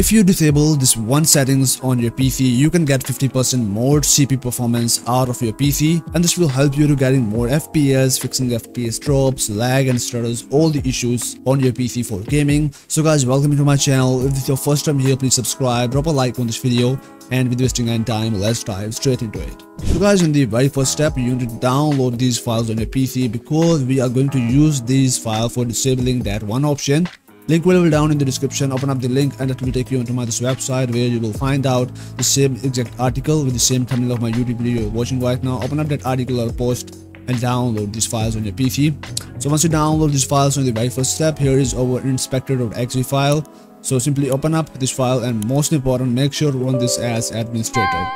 if you disable this one settings on your PC, you can get 50% more CPU performance out of your PC and this will help you to getting more FPS, fixing FPS drops, lag and stutters, all the issues on your PC for gaming. So guys, welcome to my channel. If this is your first time here, please subscribe, drop a like on this video and with wasting any time let's dive straight into it so guys in the very first step you need to download these files on your pc because we are going to use these files for disabling that one option link will be down in the description. Open up the link and it will take you into my this website where you will find out the same exact article with the same thumbnail of my youtube video you're watching right now. Open up that article or post and download these files on your pc so once you download these files on the very first step here is our InSpectre.exe file. So simply open up this file and most important make sure run this as administrator.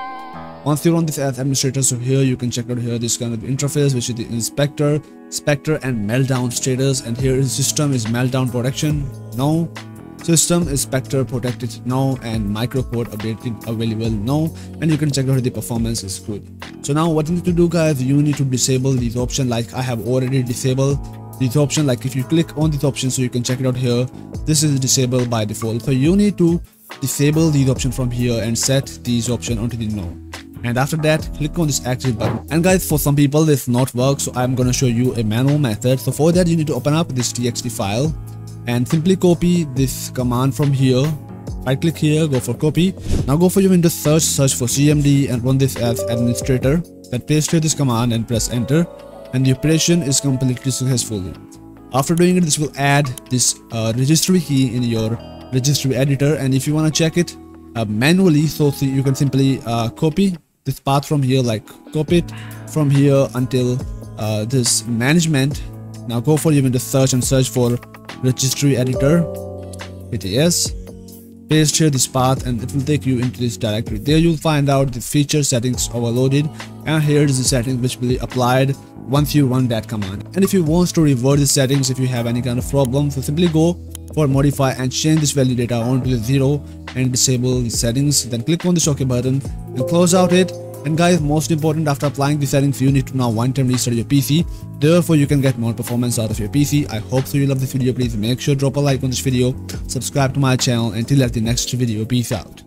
Once you run this as administrator so here you can check out here this kind of interface which is the InSpectre, spectre and meltdown status. And here is system is meltdown protection no system is spectre protected. No and microcode updated available. No and you can check out the performance is good. So now what you need to do guys you need to disable these option like i have already disabled this option like if you click on this option so you can check it out here. This is disabled by default. So you need to disable these option from here and set these option onto the no. And after that click on this active button. And guys for some people this not work so i'm gonna show you a manual method. So for that you need to open up this txt file and simply copy this command from here. Right click here go for copy. Now go for your windows search search for cmd and run this as administrator. Then paste here this command and press enter. And the operation is completely successful. After doing it, this will add this uh, registry key in your registry editor. And if you want to check it uh, manually so you can simply uh, copy this path from here like copy it from here until uh, this management. Now go for even the search and search for registry editor yes paste here this path and it will take you into this directory. There you'll find out the feature settings overloaded and here is the settings which will be applied once you run that command. And if you want to revert the settings if you have any kind of problem so simply go for modify and change this value data onto the zero and disable the settings then click on this ok button and close out it and guys most important after applying these settings you need to now one time restart your pc therefore you can get more performance out of your pc i hope so you love this video. Please make sure drop a like on this video. Subscribe to my channel. Until at the next video peace out